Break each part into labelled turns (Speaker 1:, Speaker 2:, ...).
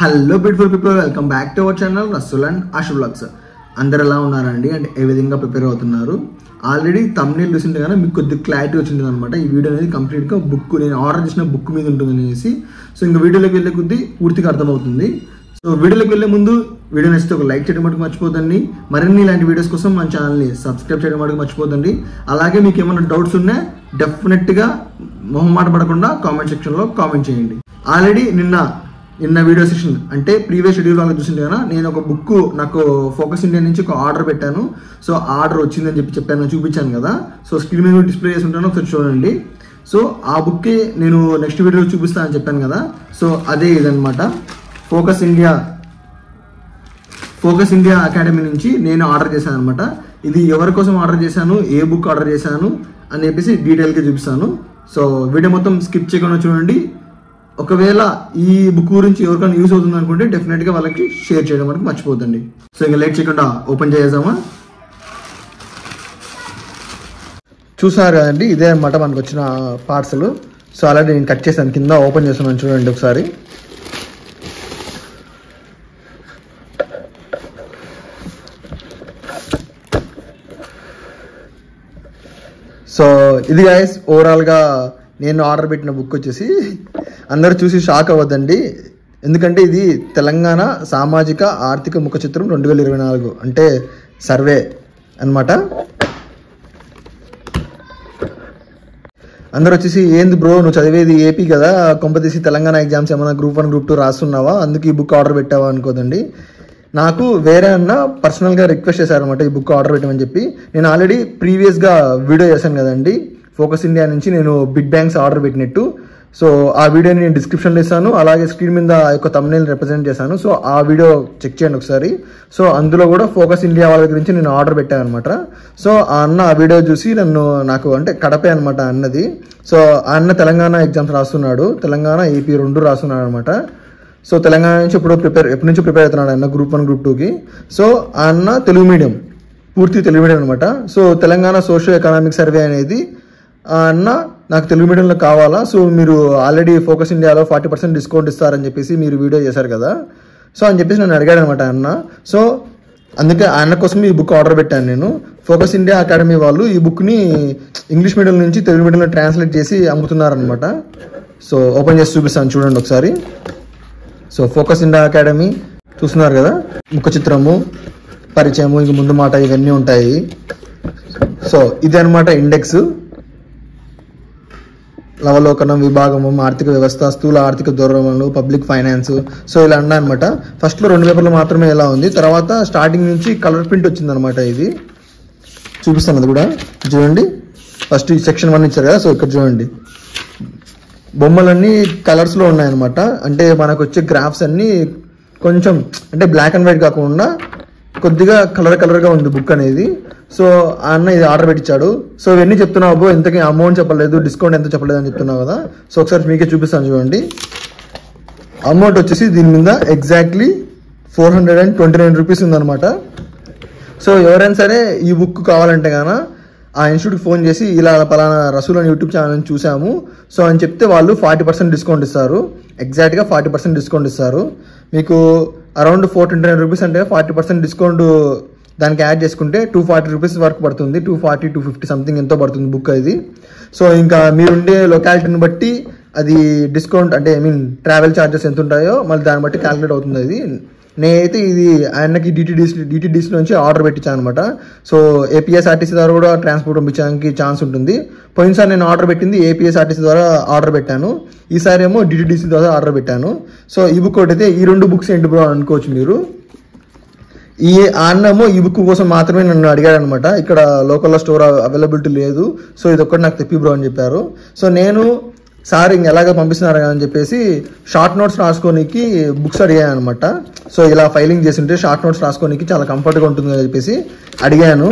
Speaker 1: Hello beautiful people welcome back to our channel Rasool and Ashu vlogs అందరు ఎలా ఉన్నారండి? And ఏ విధంగా prepare అవుతున్నారు? ఆల్రెడీ తమిళ చూసింటే కానీ మీకు కొద్దిగా క్లారిటీ వచ్చింది అనమాట ఈ వీడియో అనేది కంప్లీట్గా బుక్ నేను ఆర్డర్ చేసిన బుక్ మీద ఉంటుంది అనేసి. సో ఇంకా వీడియోలోకి వెళ్ళే కొద్దీ పూర్తిగా అర్థమవుతుంది. సో వీడియోలోకి వెళ్ళే ముందు వీడియో నచ్చితే ఒక లైక్ చేయడం మటుకు మర్చిపోదండి. మరిన్ని ఇలాంటి వీడియోస్ కోసం మన ఛానల్ని సబ్స్క్రైబ్ చేయడం మటుకు మర్చిపోదండి. అలాగే మీకు ఏమైనా డౌట్స్ ఉన్నా డెఫినెట్గా మొహమాట పడకుండా కామెంట్ సెక్షన్లో కామెంట్ చేయండి. ఆల్రెడీ నిన్న నిన్న వీడియో సెషన్. అంటే ప్రీవియస్ షెడ్యూల్ వాళ్ళు చూసింటే కదా నేను ఒక బుక్ నాకు ఫోకస్ ఇండియా నుంచి ఒక ఆర్డర్ పెట్టాను. సో ఆర్డర్ వచ్చిందని చెప్పి చెప్పాను చూపించాను కదా. సో స్క్రీన్ మీద డిస్ప్లే చేసి ఉంటాను ఒకసారి చూడండి. సో ఆ బుక్కే నేను నెక్స్ట్ వీడియోలో చూపిస్తానని చెప్పాను కదా. సో అదే ఇదనమాట focus India focus India academy నుంచి నేను ఆర్డర్ చేశాను అనమాట ఇది ఎవరి కోసం ఆర్డర్ చేశాను ఏ బుక్ ఆర్డర్ చేశాను అని చెప్పేసి డీటెయిల్గా చూపిస్తాను. సో వీడియో మొత్తం స్కిప్ చేయకుండా చూడండి. ఒకవేళ ఈ బుక్ గురించి ఎవరికైనా యూస్ అవుతుంది అనుకుంటే డెఫినెట్గా వాళ్ళకి షేర్ చేయడం వరకు మర్చిపోద్దండి సో ఇంకా లేట్ చేయకుండా ఓపెన్ చేసేసామా చూసారు కదండి ఇదే అనమాట మనకు వచ్చిన పార్సల్. సో ఆల్రెడీ నేను కట్ చేశాను. కింద ఓపెన్ చేస్తున్నాను చూడండి ఒకసారి. సో ఇది గైస్ ఓవరాల్గా నేను ఆర్డర్ పెట్టిన బుక్ వచ్చేసి అందరూ చూసి షాక్ అవ్వద్దండి. ఎందుకంటే ఇది తెలంగాణ సామాజిక ఆర్థిక ముఖ చిత్రం రెండు వేల ఇరవై నాలుగు. అంటే సర్వే అనమాట అందరూ వచ్చేసి ఏంది బ్రో నువ్వు చదివేది ఏపీ కదా? కొంపతీసి తెలంగాణ ఎగ్జామ్స్ ఏమైనా గ్రూప్ వన్ గ్రూప్ టూ రాస్తున్నావా? అందుకు ఈ బుక్ ఆర్డర్ పెట్టావా? అనుకోదండి. నాకు వేరే అన్న పర్సనల్గా రిక్వెస్ట్ చేశారనమాట ఈ బుక్ ఆర్డర్ పెట్టమని చెప్పి. నేను ఆల్రెడీ ప్రీవియస్గా వీడియో చేశాను కదండి. ఫోకస్ ఇండియా నుంచి నేను బిగ్ బ్యాంక్స్ ఆర్డర్ పెట్టినట్టు. సో ఆ వీడియోని నేను డిస్క్రిప్షన్లో ఇస్తాను అలాగే స్క్రీన్ మీద ఆ యొక్క తమ్నేల్ రిప్రజెంట్ చేశాను. సో ఆ వీడియో చెక్ చేయండి ఒకసారి. సో అందులో కూడా ఫోకస్ ఇండియా వాళ్ళ గురించి నేను ఆర్డర్ పెట్టాను అనమాట సో ఆ అన్న ఆ వీడియో చూసి నన్ను నాకు అంటే కడపే అనమాట అన్నది. సో ఆ అన్న తెలంగాణ ఎగ్జామ్స్ రాస్తున్నాడు. తెలంగాణ ఏపీ రెండు రాస్తున్నాడు అనమాట సో తెలంగాణ నుంచి ఇప్పుడు ప్రిపేర్ ఎప్పటి నుంచి ప్రిపేర్ అవుతున్నాడు అన్న గ్రూప్ వన్ గ్రూప్ టూకి సో ఆ అన్న తెలుగు మీడియం పూర్తి తెలుగు మీడియం అనమాట so Telangana social economic survey అనేది ఆ అన్న నాకు తెలుగు మీడియంలో కావాలా? సో మీరు ఆల్రెడీ ఫోకస్ ఇండియాలో ఫార్టీ పర్సెంట్ డిస్కౌంట్ ఇస్తారని చెప్పేసి మీరు వీడియో చేశారు కదా. సో అని చెప్పేసి నన్ను అడిగాడు అనమాట అన్న. సో అందుకే ఆయన కోసం ఈ బుక్ ఆర్డర్ పెట్టాను నేను. ఫోకస్ ఇండియా అకాడమీ వాళ్ళు ఈ బుక్ని ఇంగ్లీష్ మీడియం నుంచి తెలుగు మీడియంలో ట్రాన్స్లేట్ చేసి అమ్ముతున్నారనమాట సో ఓపెన్ చేసి చూపిస్తాను చూడండి ఒకసారి. సో ఫోకస్ ఇండియా అకాడమీ చూస్తున్నారు కదా? ముఖ చిత్రము పరిచయము ఇంక ముందు మాట ఇవన్నీ ఉంటాయి. సో ఇది అనమాట ఇండెక్స్ లవలోకనం విభాగము ఆర్థిక వ్యవస్థ స్థూల ఆర్థిక ధోరణులు పబ్లిక్ ఫైనాన్స్. సో ఇలా అన్నమాట. ఫస్ట్లో రెండు పేపర్లు మాత్రమే ఇలా ఉంది? తర్వాత స్టార్టింగ్ నుంచి కలర్ ప్రింట్ వచ్చింది అనమాట ఇది. చూపిస్తాను అది కూడా. చూడండి. ఫస్ట్ ఈ సెక్షన్ వన్ ఇచ్చారు కదా సో ఇక్కడ చూడండి. బొమ్మలన్నీ కలర్స్లో ఉన్నాయన్నమాట. అంటే మనకు వచ్చే గ్రాఫ్స్ అన్నీ కొంచెం అంటే బ్లాక్ అండ్ వైట్ కాకుండా కొద్దిగా కలర్ కలర్గా ఉంది బుక్ అనేది. సో ఆ అన్న ఇది ఆర్డర్ పెట్టించాడు సో ఇవన్నీ చెప్తున్నావు అబ్బో ఇంతకీ అమౌంట్ చెప్పలేదు డిస్కౌంట్ ఎంత చెప్పలేదు అని చెప్తున్నావు కదా. సో ఒకసారి మీకే చూపిస్తాను చూడండి. అమౌంట్ వచ్చేసి దీని మీద exactly four hundred and twenty nine rupees ఉందన్నమాట. సో ఎవరైనా సరే ఈ బుక్ కావాలంటే కానీ ఆ ఇన్స్టిట్యూట్కి ఫోన్ చేసి ఇలా పలానా రసూల్ అని యూట్యూబ్ ఛానల్ చూసాము సో అని చెప్తే వాళ్ళు ఫార్టీ పర్సెంట్ డిస్కౌంట్ ఇస్తారు. ఎగ్జాక్ట్గా ఫార్టీ పర్సెంట్ డిస్కౌంట్ ఇస్తారు. మీకు around four twenty nine rupees అంటే ఫార్టీ పర్సెంట్ డిస్కౌంట్ దానికి యాడ్ చేసుకుంటే టూ ఫార్టీ రూపీస్ వరకు పడుతుంది. Two forty two fifty something ఎంతో పడుతుంది బుక్ అది. సో ఇంకా మీరుండే లొకాలిటీని బట్టి అది డిస్కౌంట్ అంటే ఐ మీన్ ట్రావెల్ ఛార్జెస్ ఎంత ఉంటాయో మళ్ళీ దాన్ని బట్టి క్యాలిక్యులేట్ అవుతుంది అది. నేనైతే ఇది ఆయనకి డిటిడిసి డిటిడిసి నుంచి ఆర్డర్ పెట్టించాను అనమాట సో ఏపీఎస్ఆర్టీసీ ద్వారా కూడా ట్రాన్స్పోర్ట్ పంపించడానికి ఛాన్స్ ఉంటుంది. పోయినసారి నేను ఆర్డర్ పెట్టింది ఏపీఎస్ఆర్టీసీ ద్వారా ఆర్డర్ పెట్టాను. ఈసారి ఏమో డిటిడిసి ద్వారా ఆర్డర్ పెట్టాను. సో ఈ బుక్ ఒకటి అయితే ఈ రెండు బుక్స్ ఏంటి బ్రో అనుకోవచ్చు మీరు. ఈ అన్నము ఈ బుక్ కోసం మాత్రమే నన్ను అడిగాడు అనమాట ఇక్కడ లోకల్లో స్టోర్ అవైలబిలిటీ లేదు. సో ఇది ఒక్కటి నాకు తెప్పి బ్రో అని చెప్పారు. సో నేను సార్ ఇంక ఎలాగ పంపిస్తున్నారు అని చెప్పేసి షార్ట్ నోట్స్ రాసుకోనికి బుక్స్ అడిగాను అనమాట సో ఇలా ఫైలింగ్ చేసింటే షార్ట్ నోట్స్ రాసుకోనికి చాలా కంఫర్ట్గా ఉంటుంది అని చెప్పేసి అడిగాను.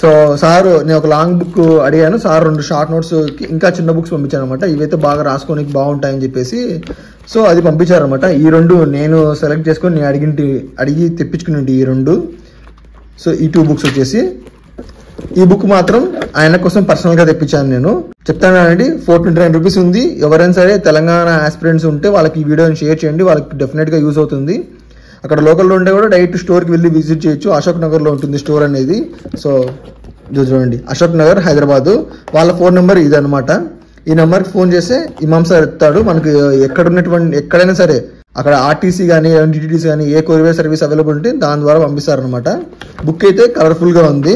Speaker 1: సో సార్ నేను ఒక లాంగ్ బుక్ అడిగాను. సార్ రెండు షార్ట్ నోట్స్ ఇంకా చిన్న బుక్స్ పంపించాను అనమాట ఇవైతే బాగా రాసుకోనికి బాగుంటాయని చెప్పేసి. సో అది పంపించారనమాట. ఈ రెండు నేను సెలెక్ట్ చేసుకొని నేను అడిగింటి అడిగి తెప్పించుకుని ఈ రెండు. సో ఈ టూ బుక్స్ వచ్చేసి ఈ బుక్ మాత్రం ఆయన కోసం పర్సనల్గా తెప్పించాను నేను. చెప్తాను అండి ఫోర్ ట్వంటీ నైన్ రూపీస్ ఉంది. ఎవరైనా సరే తెలంగాణ ఆస్పిరెంట్స్ ఉంటే వాళ్ళకి ఈ వీడియోని షేర్ చేయండి వాళ్ళకి డెఫినెట్గా యూజ్ అవుతుంది. అక్కడ లోకల్లో ఉంటే కూడా డైరెక్ట్ స్టోర్కి వెళ్ళి విజిట్ చేయొచ్చు. అశోక్ నగర్లో ఉంటుంది స్టోర్ అనేది. సో చూడండి. అశోక్ నగర్ హైదరాబాద్. వాళ్ళ ఫోన్ నెంబర్ ఇదనమాట ఈ నెంబర్కి ఫోన్ చేస్తే ఇమాం సార్ ఎత్తాడు. మనకి ఎక్కడ ఉన్నటువంటి ఎక్కడైనా సరే అక్కడ ఆర్టీసీ కానీ డిటిటీసీ కానీ ఏ కొరియర్ సర్వీస్ అవైలబుల్ ఉంటే దాని ద్వారా పంపిస్తారనమాట బుక్ అయితే కలర్ఫుల్గా ఉంది.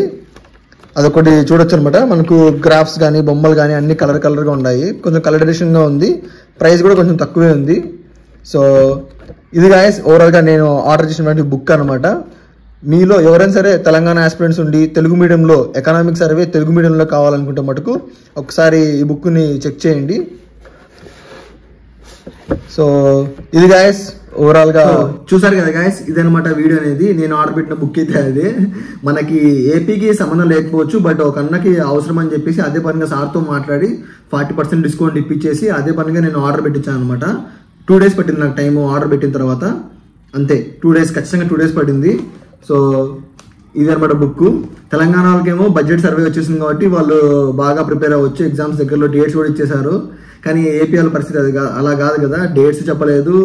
Speaker 1: అదొకటి చూడొచ్చు అనమాట మనకు గ్రాఫ్స్ కానీ బొమ్మలు కానీ అన్ని కలర్ కలర్గా ఉన్నాయి. కొంచెం కలర్గా ఉంది. ప్రైస్ కూడా కొంచెం తక్కువే ఉంది. సో ఇది గాయస్ ఓవరాల్గా నేను ఆర్డర్ చేసినటువంటి బుక్ అనమాట మీలో ఎవరైనా సరే తెలంగాణ ఆస్పిరెంట్స్ ఉండి తెలుగు మీడియంలో ఎకనామిక్ సర్వే తెలుగు మీడియంలో కావాలనుకుంటే మటుకు ఒకసారి ఈ బుక్ని చెక్ చేయండి. సో ఇది గాయస్ ఓవరాల్గా చూసారు కదా గాయస్ ఇదనమాట వీడియో అనేది. నేను ఆర్డర్ పెట్టిన బుక్ అయితే అదే. మనకి ఏపీకి సంబంధం లేకపోవచ్చు బట్ ఒక అన్నకి అవసరం అని చెప్పేసి అదే పనిగా సార్తో మాట్లాడి ఫార్టీ పర్సెంట్ డిస్కౌంట్ ఇప్పించేసి అదే పనిగా నేను ఆర్డర్ పెట్టించాను అనమాట టూ డేస్ పట్టింది నాకు టైం ఆర్డర్ పెట్టిన తర్వాత. అంతే టూ డేస్ ఖచ్చితంగా టూ డేస్ పడింది సో ఇది అనమాట బుక్ తెలంగాణ వాళ్ళకేమో బడ్జెట్ సర్వే వచ్చేసింది కాబట్టి వాళ్ళు బాగా ప్రిపేర్ అవ్వచ్చు. ఎగ్జామ్స్ దగ్గరలో డేట్స్ కూడా ఇచ్చేశారు. కానీ ఏపీ వాళ్ళ పరిస్థితి అది అలా కాదు కదా. డేట్స్ చెప్పలేదు.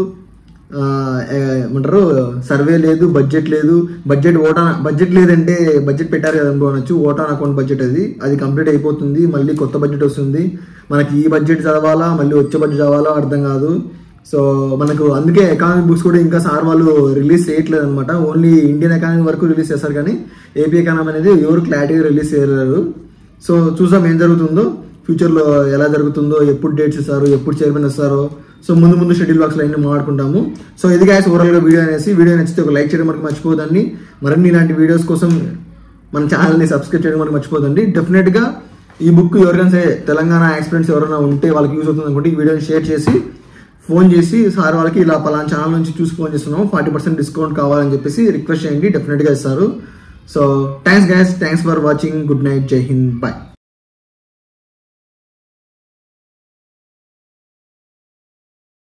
Speaker 1: ఏమంటారు? సర్వే లేదు బడ్జెట్ లేదు. బడ్జెట్ ఓటాన్ బడ్జెట్ లేదంటే బడ్జెట్ పెట్టారు కదా అనుకోవచ్చు ఓటాన్ అకౌంట్ బడ్జెట్ అది. అది కంప్లీట్ అయిపోతుంది. మళ్ళీ కొత్త బడ్జెట్ వస్తుంది. మనకి ఈ బడ్జెట్ చదవాలా? మళ్ళీ వచ్చే బడ్జెట్ చదవాలా? అర్థం కాదు. సో మనకు అందుకే ఎకానమిక్ బుక్స్ కూడా ఇంకా సార్ వాళ్ళు రిలీజ్ చేయట్లేదు అనమాట ఓన్లీ ఇండియన్ ఎకానమీ వరకు రిలీజ్ చేస్తారు కానీ ఏపీ ఎకానమీ అనేది ఎవరు క్లారిటీగా రిలీజ్ చేయలేరు. సో చూసాం ఏం జరుగుతుందో. ఫ్యూచర్లో ఎలా జరుగుతుందో ఎప్పుడు డేట్స్ ఇస్తారు ఎప్పుడు చైర్మన్ వస్తారో సో ముందు ముందు షెడ్యూల్ బాక్స్లో అన్ని మాట్లాడుకుంటాము. సో ఇది గ్యాస్ ఓవరాల్గా వీడియో అనేసి వీడియో నచ్చితే ఒక లైక్ చేయడం మనకు మర్చిపోదండి మరిన్ని ఇలాంటి వీడియోస్ కోసం మన ఛానల్ని సబ్స్క్రైబ్ చేయడం మనకు మర్చిపోదండి డెఫినెట్గా ఈ బుక్ ఎవరికైనా సరే తెలంగాణ ఎక్స్పీరియన్స్ ఎవరైనా ఉంటే వాళ్ళకి యూజ్ అవుతుంది అనుకుంటే ఈ వీడియోని షేర్ చేసి ఫోన్ చేసి సార్ వాళ్ళకి ఇలా పలానా ఛానల్ నుంచి చూసి ఫోన్ చేస్తున్నాం ఫార్టీ పర్సెంట్ డిస్కౌంట్ కావాలని చెప్పేసి రిక్వెస్ట్ చేయండి. డెఫినెట్గా ఇస్తారు. So thanks guys thanks for watching good night Jai Hind bye